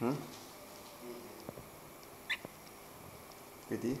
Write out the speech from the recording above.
嗯？弟弟。